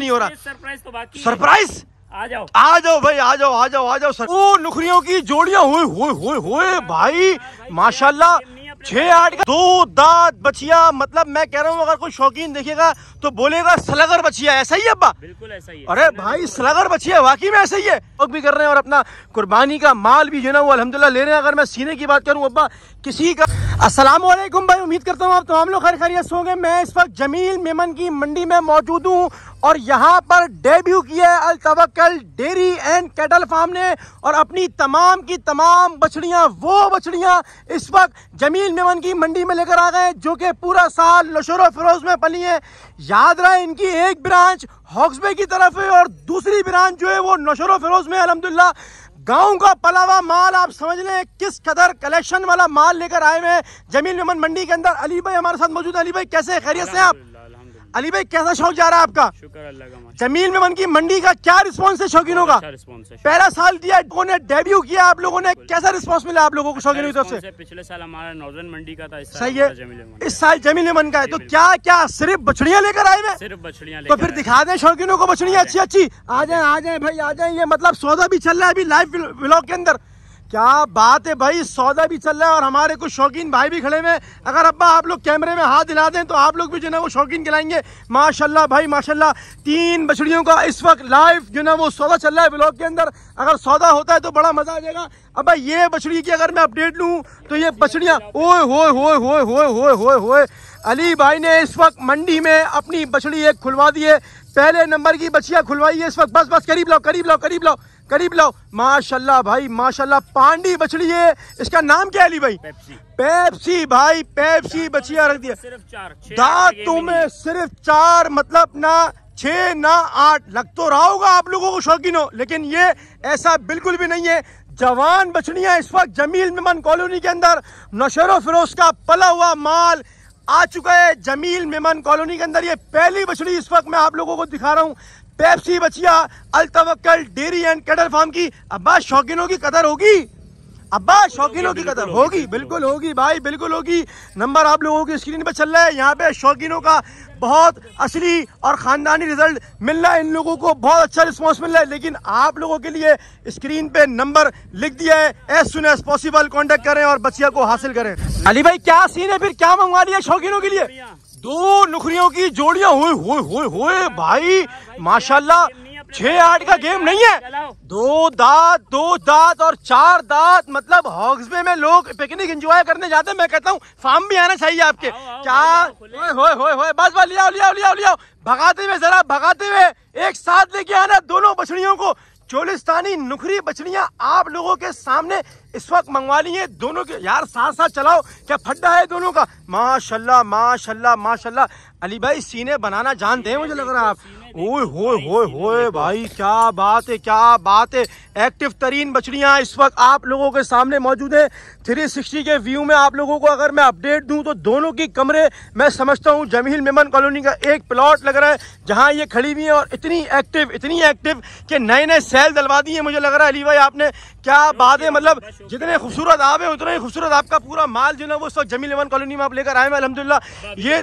नहीं हो रहा। सरप्राइज़ तो बाकी सरप्राइज़ आ जाओ। आ जाओ भाई आ जाओ आ जाओ आ जाओ। सर ओ नुखरियों की जोड़ियाँ हुए हुए हुए हुए भाई माशाल्लाह। छह आठ का दो दांत बचिया मतलब मैं कह रहा हूँ अगर कोई शौकीन देखेगा तो बोलेगा सलगर बचिया ऐसा ही है अब्बा? बिल्कुल ऐसा ही है। अरे भाई सलगर बचिया वाकई में ऐसा ही है। लोग भी कर रहे हैं और अपना कुर्बानी का माल भी जो ना वो अल्हम्दुलिल्लाह ले रहे हैं। अगर मैं सीने की बात करूँ अब्बा किसी का वालेकुम भाई उम्मीद करता हूँ आप तमाम लोग खैर खैरियत से होंगे। मैं इस वक्त जमील मेमन की मंडी में मौजूद हूँ और यहाँ पर डेब्यू किया है Al Tawakkal dairy and cattle farm ने। और अपनी तमाम की तमाम बछड़ियाँ, वो बछड़ियाँ इस वक्त जमील मेमन की मंडी में लेकर आ गए, जो कि पूरा साल नशोर फरोज में पली है। याद रहे इनकी एक ब्रांच हॉक्सबे की तरफ़ है और दूसरी ब्रांच जो है वो नशोर फरोज में, अलहमदुल्ला। गाँव का पलावा माल आप समझ लें, किस कदर कलेक्शन वाला माल लेकर आए हुए हैं जमील मेमन मंडी के अंदर। अली भाई हमारे साथ मौजूद है। अली भाई, कैसे खैरियत से आप। अली भाई कैसा शौक जा रहा है आपका? शुक्र अल्लाह का जमील मेमन की मंडी का क्या रिस्पॉन्स है शौकीनों का? अच्छा रिस्पॉन्स है पहला साल दिया ने डेब्यू किया आप लोगों ने? कैसा रिस्पॉन्स मिला आप लोगों को शौकीनों की तरफ़ से? पिछले साल हमारा नॉर्दर्न मंडी का था सही है। इस साल जमील मेमन का है। तो क्या क्या सिर्फ़ बछड़ियाँ लेकर आए हुए सिर्फ़ बछड़ियाँ तो फिर दिखा दें शौकीनों को बछड़ियाँ अच्छी अच्छी। आ जाए आ जाए भाई आ जाए। ये मतलब सौदा भी चल रहा है अभी लाइव व्लॉग के अंदर। क्या बात है भाई? सौदा भी चल रहा है और हमारे कुछ शौकीन भाई भी खड़े हुए हैं। अगर अब्बा आप लोग कैमरे में हाथ दिला दें तो आप लोग भी जो है ना वो शौकीन खिलाएँगे माशाल्लाह भाई, माशाल्लाह। तीन बछड़ियों का इस वक्त लाइव जो है ना वो सौदा चल रहा है ब्लॉग के अंदर। अगर सौदा होता है तो बड़ा मज़ा आ जाएगा। अब ये बछड़ी की अगर मैं अपडेट लूँ तो ये बछड़ियाँ होए होए। अली भाई ने इस वक्त मंडी में अपनी बछड़ी एक खुलवा दी है। पहले नंबर की बछिया खुलवाई है इस वक्त। बस बस करीब लाओ करीब लाओ करीब लाओ करीब लाओ। माशाल्लाह भाई माशाल्लाह पांडी बछड़ी है। इसका नाम क्या है अली भाई? पेप्सी। पेप्सी भाई पेप्सी बछिया रख दिया सिर्फ़ चार दांतों में सिर्फ़ चार मतलब ना छह ना आठ। लग तो रहा होगा आप लोगों को शौकीन हो लेकिन ये ऐसा बिल्कुल भी नहीं है। जवान बछड़ियाँ इस वक्त जमील मेमन कॉलोनी के अंदर नशरो फिरोज का पला हुआ माल आ चुका है जमील मेमन कॉलोनी के अंदर। ये पहली बछड़ी इस वक्त मैं आप लोगों को दिखा रहा हूँ। पेप्सी बछिया Al Tawakkal dairy and cattle farm की। अब बात शौकीनों की कदर होगी। अब्बा शौकीनों की कदर होगी बिल्कुल होगी। भाई बिल्कुल होगी। नंबर आप लोगों की स्क्रीन पे चल रहा है यहाँ पे शौकीनों का बहुत असली और खानदानी रिज़ल्ट मिल रहा है। इन लोगों को बहुत अच्छा रिस्पॉन्स मिल रहा है लेकिन आप लोगों के लिए स्क्रीन पे नंबर लिख दिया है as soon as possible contact करें और बच्चिया को हासिल करें। अली भाई क्या सीन है फिर? क्या मंगवा लिया शौकीनों के लिए? दो नुखरियों की जोड़ियाँ हुए हुए हुए हुए भाई माशाल्लाह छह आठ का गेम नहीं है। दो दांत दो दांत और चार दांत मतलब हॉक्सबे में लोग पिकनिक एंजॉय करने जाते हैं। मैं कहता हूँ फार्म भी आना चाहिए आपके। क्या? होए होए होए बस बस लियाओ लियाओ लियाओ लियाओ भगाते हुए जरा भगाते हुए एक साथ लेके आना दोनों बछड़ियों को। चोलिस्तानी नुखरी बछड़ियाँ आप लोगों के सामने इस वक्त मंगवा ली है। दोनों के यार साथ साथ चलाओ। क्या फड्डा है दोनों का? माशाल्लाह माशाल्लाह माशाल्लाह। अली भाई सीने बनाना जानते हैं मुझे लग रहा है आप। ओए होए होए होए भाई क्या बात है क्या बात है। एक्टिव तरीन बछड़ियाँ इस वक्त आप लोगों के सामने मौजूद है। 360 के व्यू में आप लोगों को अगर मैं अपडेट दूँ तो दोनों की कमरे मैं समझता हूँ जमील मेमन कॉलोनी का एक प्लॉट लग रहा है जहाँ ये खड़ी हुई है और इतनी एक्टिव इतनी एक्टिव कि नए नए सेल दलवा दिए मुझे लग रहा है। अली भाई आपने क्या बात है मतलब जितने खूबसूरत आप है उतना ही खूबसूरत आपका पूरा माल जो है वो इस वक्त जमील मेमन कॉलोनी में आप लेकर आए हैं। अलहमदुल्ला ये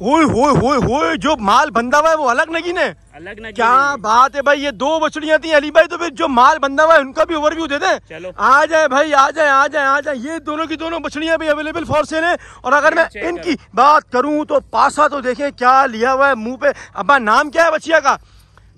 ओए होए होए होए जो माल बंधा हुआ है वो अलग नगीन है। अलग नगीने क्या बात है भाई ये दो बछड़ियाँ थी अली भाई तो फिर जो माल बंधा हुआ है उनका भी ओवरव्यू दे दें। चलो। आ जाए भाई आ जाए आ जाए आ जाए। ये दोनों की दोनों बछड़ियाँ भी अवेलेबल फॉर सेल है। और अगर मैं इनकी बात करूँ तो पासा तो देखें क्या लिया हुआ है मुँह पे। अब्बा नाम क्या है बछिया का?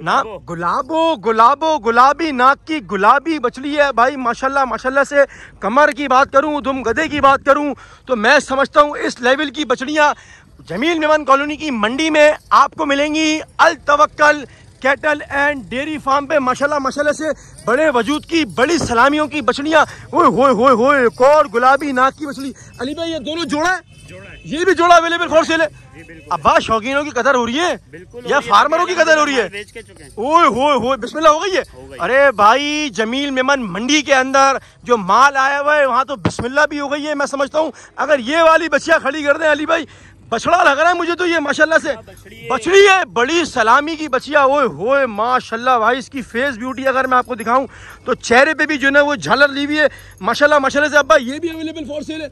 नाम गुलाबो। गुलाबो गुलाबी नाक की गुलाबी बछड़ी है भाई माशाल्लाह माशाल्लाह से। कमर की बात करूँ दुम गधे की बात करूँ तो मैं समझता हूँ इस लेवल की बछड़ियाँ जमील मेमन कॉलोनी की मंडी में आपको मिलेंगी Al Tawakkal cattle and dairy farm पे माशाल्लाह माशाल्लाह से बड़े वजूद की बड़ी सलामियों की बछड़ियाँ। ओए होए होए होए एक और गुलाबी नाक की बछड़ी। अली भाई ये दोनों जोड़ा है? जोड़ा है। ये भी जोड़ा अवेलेबल फॉर सेल है? बिल्कुल। अब्बा शौकीनों की कदर हो रही है? या। फार्मरों की कदर हो रही है? ओए होए होए बिस्मिल्लाह हो गई है? अरे भाई जमील मेमन मंडी के अंदर जो माल आया हुआ है वहाँ तो बिस्मिल्लाह भी हो गई है मैं समझता हूँ। अगर ये वाली बच्चियाँ खड़ी कर दें अली भाई बछड़ा लग रहा है मुझे तो ये माशाल्लाह से। बछड़ी है। बड़ी सलामी की बचिया ओए होए माशाल्लाह भाई इसकी फेस ब्यूटी अगर मैं आपको दिखाऊँ तो चेहरे पे भी जो है वो झालर ली हुई है। माशाल्लाह माशाल्लाह से अब्बा ये भी अवेलेबल फॉर सेल है।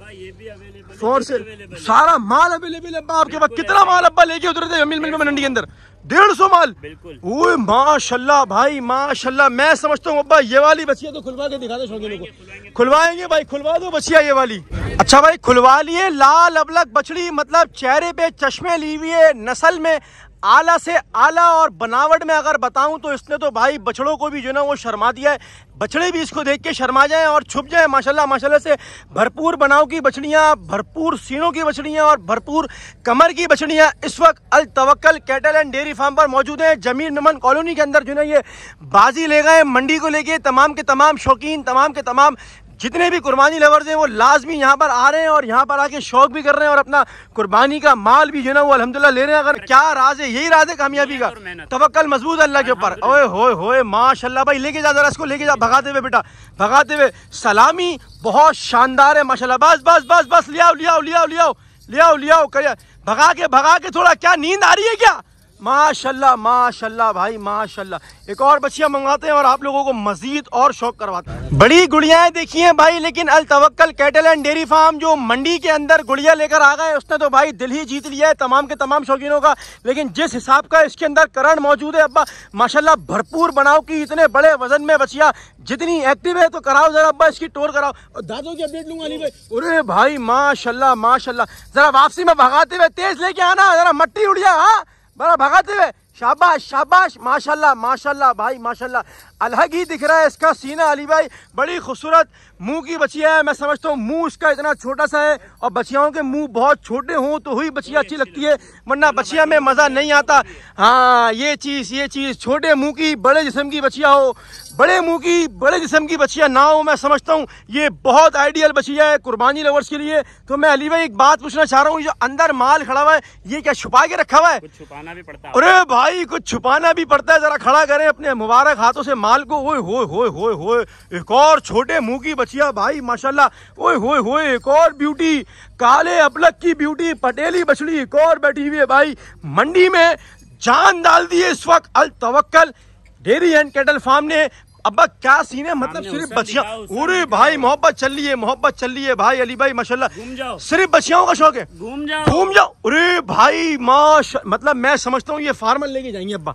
फॉर सेल सारा माल अवेलेबल है अब्बा आपके पास। कितना माल अब्बा लेके उतरे थे जमील मिल में मंडी के अंदर। डेढ़ सौ माल। बिल्कुल। ओए माशाल्लाह भाई माशाल्लाह मैं समझता हूँ अब्बा ये वाली बच्चिया तो खुलवा के दिखा दो शौकीनों को। खुलवाएँगे भाई खुलवा दो बच्चिया ये वाली। अच्छा भाई, खुलवा लिए लाल अबलग बछड़ी मतलब चेहरे पे चश्मे ली हुई है, नस्ल में आला से आला और बनावट में अगर बताऊँ तो इसने तो भाई बछड़ों को भी जो ना वो शर्मा दिया है। बछड़े भी इसको देख के शर्मा जाएँ और छुप जाएँ। माशाल्लाह माशाल्लाह से भरपूर बनाव की बछड़ियाँ, भरपूर सीनों की बछड़ियाँ और भरपूर कमर की बछड़ियाँ इस वक्त Al Tawakkal cattle and dairy farm पर मौजूद हैं। ज़मीन नमन कॉलोनी के अंदर जो ना ये बाजी ले गए, मंडी को लेके तमाम के तमाम शौकीन, तमाम के तमाम जितने भी कुर्बानी लवर्स हैं वो लाजमी यहाँ पर आ रहे हैं और यहाँ पर आके शौक भी कर रहे हैं और अपना कुर्बानी का माल भी जो है ना वो अल्हम्दुलिल्लाह ले रहे हैं। अगर क्या राज है यही राज है कामयाबी का। तवक्कल मज़बूत अल्लाह के ऊपर। ओए होए होए माशाल्लाह भाई लेके जा जरा इसको लेके जा भगाते हुए बेटा भगाते हुए। सलामी बहुत शानदार है माशाल्लाह। बस बस बस बस ले आओ ले आओ ले आओ ले आओ ले आओ ले आओ करिए। भगा के भगा के थोड़ा क्या नींद आ रही है क्या? माशाल्लाह माशाल्लाह भाई, माशाल्लाह। एक और बच्चियाँ मंगवाते हैं और आप लोगों को मजीद और शौक करवाते हैं। बड़ी गुड़ियाएँ देखी हैं भाई, लेकिन Al Tawakkal cattle and dairy farm जो मंडी के अंदर गुड़िया लेकर आ गए, उसने तो भाई दिल ही जीत लिया है, तमाम के तमाम शौकीनों का। लेकिन जिस हिसाब का इसके अंदर करण मौजूद है, अब्बा माशाला भरपूर बनाओ की इतने बड़े वज़न में बचिया जितनी एक्टिव है तो कराओ जरा, अब्बा, इसकी टोर कराओ। और दादों की अपडेट लूँगा भाई। अरे भाई, माशाल्लाह माशाल्लाह। जरा वापसी में भगाते हुए तेज लेके आना, जरा मट्टी उड़िया हाँ। बड़ा भगाते हुए शाबाश शाबाश। माशाल्लाह माशाल्लाह भाई माशाल्लाह। अलग ही दिख रहा है इसका सीना अली भाई बड़ी खूबसूरत मुँह की बचिया है। मैं समझता हूँ मुँह इसका इतना छोटा सा है और बचियाओं के मुँह बहुत छोटे हों तो ही बचिया अच्छी लगती है वरना बचिया में मज़ा नहीं आता। हाँ ये चीज़ ये चीज़ छोटे मुँह की बड़े जिसम की बचिया हो। बड़े मुँह की बड़े जिसम की बचिया ना हो मैं समझता हूँ ये बहुत आइडियल बचिया है कुर्बानी लवर्स के लिए। तो मैं अली भाई एक बात पूछना चाह रहा हूँ जो अंदर माल खड़ा हुआ है ये क्या छुपा के रखा हुआ है? छुपाना भी पड़ता है। अरे भाई कुछ छुपाना भी पड़ता है जरा खड़ा करें अपने मुबारक हाथों से माल को ओए होए होए होए होए एक और छोटे मुँह की बचिया भाई माशाल्लाह ओए होए होए एक और ब्यूटी काले अबलक की ब्यूटी पटेली बछड़ी एक और बैठी हुई है भाई मंडी में जान डाल दी है इस वक्त Al Tawakkal dairy and cattle farm ने अब्बा क्या सीन है? मतलब सिर्फ़ बचिया अरे भाई मोहब्बत चल रही है मोहब्बत चल रही है भाई अली भाई माशाल्लाह सिर्फ़ बचियाओं का शौक है। घूम जाओ। घूम जाओ। अरे भाई माश मतलब मैं समझता हूँ ये फार्मर लेके जाएँगे अब्बा।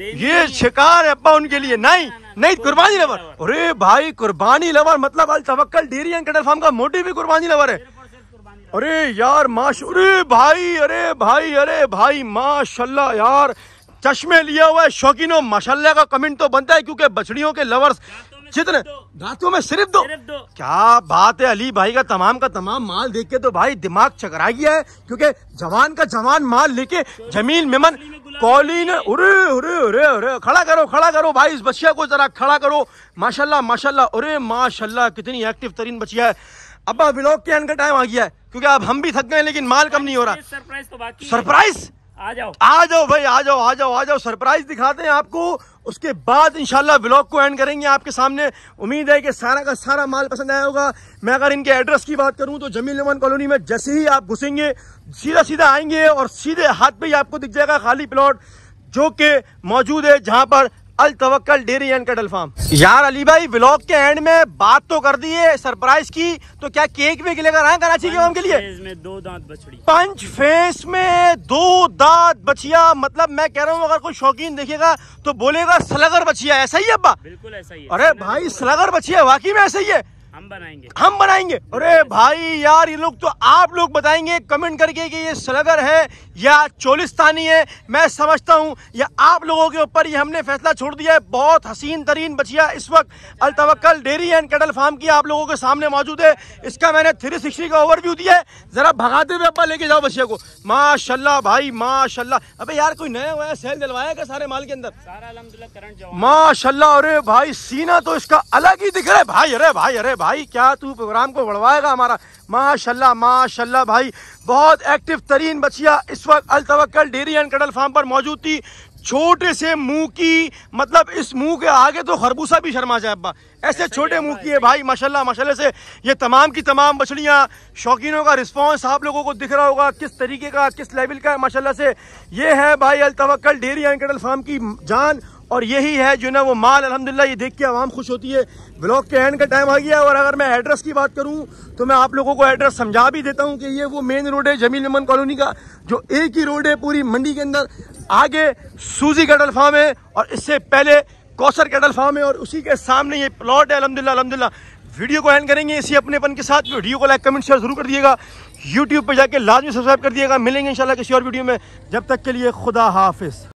ये शिकार है अब्बा उनके लिए। नहीं नहीं कुर्बानी लवर। अरे भाई कुर्बानी लवर मतलब Al dairy and cattle farm का मोटिव भी कुर्बानी लवर है। अरे यार माश अरे भाई अरे भाई अरे भाई माशाल्लाह यार। चश्मे लिया हुआ है शौकीनों माशाल्लाह का कमेंट तो बनता है क्योंकि बछड़ियों के लवर्स जितने दांतों में सिर्फ़ दो। दो। क्या बात है अली भाई का तमाम का तमाम माल देख के तो भाई दिमाग चकरा गया है क्योंकि जवान का जवान माल लेके जमील मेमन कॉलिन अरे अरे अरे अरे खड़ा करो खड़ा करो भाई इस बच्चिया को जरा खड़ा करो। माशाल्लाह माशाल्लाह अरे माशाल्लाह कितनी एक्टिव तरीन बचिया है। अब ब्लॉग के एंड का टाइम आ गया है क्योंकि अब हम भी थक गए लेकिन माल कम नहीं हो रहा। सरप्राइज़ तो बाकी है। सरप्राइज़ आ जाओ। आ जाओ भाई, आ जाओ आ जाओ आ जाओ। सरप्राइज़ दिखाते हैं आपको। उसके बाद इंशाल्लाह ब्लॉग को एंड करेंगे आपके सामने। उम्मीद है कि सारा का सारा माल पसंद आया होगा। मैं अगर इनके एड्रेस की बात करूँ तो जमील नमन कॉलोनी में जैसे ही आप घुसेंगे सीधा सीधा आएँगे और सीधे हाथ पे ही आपको दिख जाएगा खाली प्लॉट जो कि मौजूद है जहाँ पर Al Tawakkal dairy and cattle farm. यार अली भाई ब्लॉग के एंड में बात तो कर दी है सरप्राइज़ की तो क्या केक भी लेकर आए कराची के के लिए? में दो दांत बछड़ी। पंच फेस में दो दांत बछिया मतलब मैं कह रहा हूँ अगर कोई शौकीन देखेगा तो बोलेगा सलगर बछिया ऐसा ही है अब्बा? बिल्कुल ऐसा ही है। अरे भाई सलगर बछिया वाकई में ऐसा ही है। हम बनाएँगे। हम बनाएँगे। अरे भाई यार ये लोग तो आप लोग बताएँगे कमेंट करके कि ये सलगर है या चोलिस्तानी है मैं समझता हूँ। या आप लोगों के ऊपर ये हमने फैसला छोड़ दिया है। बहुत हसीन तरीन बचिया इस वक्त Al Tawakkal dairy and cattle farm की आप लोगों के सामने मौजूद है। इसका मैंने थ्री सिक्सटी का ओवरव्यू दिया है। जरा भगाते हुए अब्बा लेके जाओ बचिया को। माशाल्लाह भाई माशाल्लाह। अबे यार कोई नया वया सेल दिलवाया क्या सारे माल के अंदर? सारा करंट माशाल्लाह अरे भाई सीना तो इसका अलग ही दिख रहा है। भाई अरे भाई अरे भाई। क्या तू प्रोग्राम को बढ़वाएगा हमारा? माशाल्लाह माशाल्लाह भाई बहुत एक्टिव तरीन बचिया इस वक्त Al Tawakkal dairy and cattle farm पर मौजूद थी। छोटे से मुँह की मतलब इस मुँह के आगे तो खरबूसा भी शर्मा जाए अब्बा। ऐसे छोटे मुँह की है भाई माशाल्लाह माशाल्लाह से ये तमाम की तमाम बछड़ियाँ शौकीनों का रिस्पांस आप लोगों को दिख रहा होगा किस तरीके का किस लेवल का माशाल्लाह से। ये है भाई Al Tawakkal dairy and cattle farm की जान और यही है जो ना वो माल, अल्हम्दुलिल्लाह, ये देख के आवाम खुश होती है। ब्लॉग के एंड का टाइम आ गया है और अगर मैं एड्रेस की बात करूँ तो मैं आप लोगों को एड्रेस समझा भी देता हूँ कि ये वो मेन रोड है जमील मेमन कॉलोनी का, जो एक ही रोड है पूरी मंडी के अंदर। आगे सूजी कैटल फार्म है और इससे पहले कौसर कैटल फार्म है और उसी के सामने ये प्लॉट है अलहमदिल्ला अलहमदिल्ला वीडियो को एंड करेंगे, इसी अपने अपनेपन के साथ वीडियो को लाइक कमेंट शेयर ज़रूर कर दिएगा। यूट्यूब पर जाकर लाजमी सब्सक्राइब कर दिएगा। मिलेंगे इंशाल्लाह किसी और वीडियो में। जब तक के लिए खुदा हाफिज़।